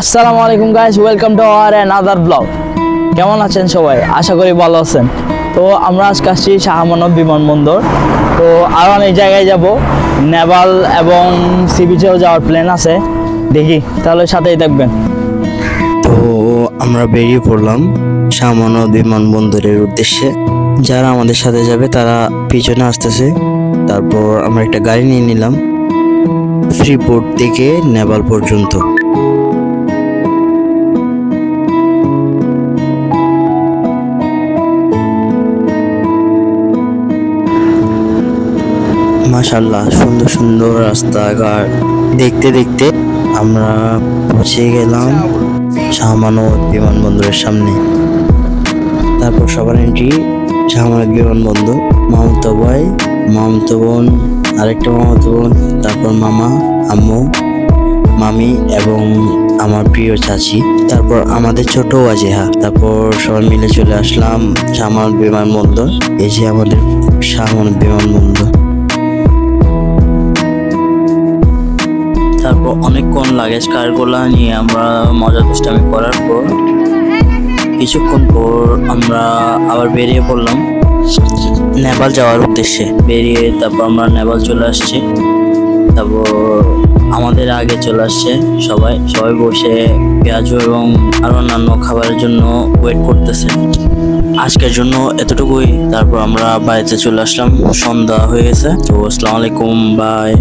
আসসালামু আলাইকুম guys welcome to our another blog কেমন আছেন সবাই? আশা করি ভালো আছেন। তো আমরা আজকে আসছি শাহমানব বিমানবন্দর। তো আর অনেক জায়গায় যাব। নেভাল এবং সি বিচেও যাওয়ার প্ল্যান আছে। দেখি, তাহলে সাথেই থাকবেন। তো আমরা বেরিয়ে পড়লাম সামান্য বিমানবন্দরের উদ্দেশ্যে। যারা আমাদের সাথে যাবে, তারা পিছনে আসতেছে। তারপর আমরা একটা গাড়ি নিয়ে নিলাম। ফ্রিপোর্ট থেকে নেপাল পর্যন্ত। মাশাল্লাহ সুন্দর সুন্দর রাস্তাঘাট। দেখতে দেখতে আমরা পৌঁছে গেলাম শাহমানত বিমানবন্দরের সামনে। তারপর সবার এন্ট্রি শাহমানত বিমানবন্দর। মামতো ভাই, মামতো বোন, আরেকটা মামতো বোন, তারপর মামা, আম্মু, মামি এবং আমার প্রিয় চাচি। তারপর আমাদের ছোট ওয়াজেহা। তারপর সবাই মিলে চলে আসলাম শাহমানত বিমানবন্দর। এই যে আমাদের শাহমানত বিমানবন্দর। অনেকক্ষণ লাগেজ কারগুলা নিয়ে আমরা মজা দুষ্টামি করার পর কিছুক্ষণ পর আমরা আবার বেরিয়ে পড়লাম নেপাল যাওয়ার উদ্দেশ্যে। বেরিয়ে তারপর আমরা নেপাল চলে আসছি। তারপর আমাদের আগে চলে আসছে সবাই। সবাই বসে পেঁয়াজু এবং আরও অন্যান্য খাবারের জন্য ওয়েট করতেছে। আজকের জন্য এতটুকুই। তারপর আমরা বাড়িতে চলে আসলাম। সন্ধ্যা হয়ে গেছে। তো আসসালামু আলাইকুম বাই